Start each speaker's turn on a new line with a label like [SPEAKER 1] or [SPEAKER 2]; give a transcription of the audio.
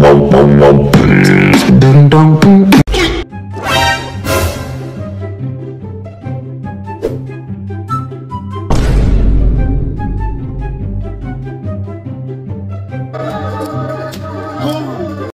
[SPEAKER 1] Ding dong,